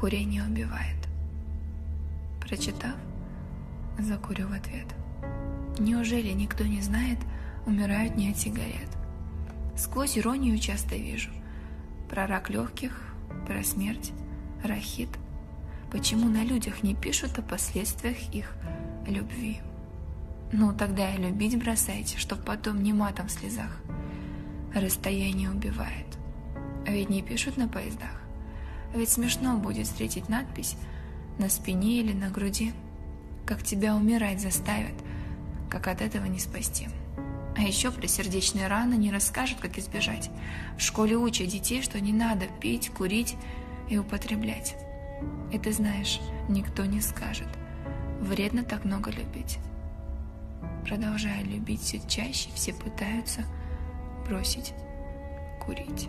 Курение убивает. Прочитав, закурю в ответ. Неужели никто не знает, умирают не от сигарет? Сквозь иронию часто вижу. Про рак легких, про смерть, рахит. Почему на людях не пишут о последствиях их любви? Ну, тогда и любить бросайте, чтоб потом не матом в слезах. Расстояние убивает. Ведь не пишут на поездах. Ведь смешно будет встретить надпись на спине или на груди, как тебя умирать заставят, как от этого не спасти. А еще про сердечные раны не расскажут, как избежать. В школе учат детей, что не надо пить, курить и употреблять. И ты знаешь, никто не скажет. Вредно так много любить. Продолжая любить все чаще, все пытаются бросить курить.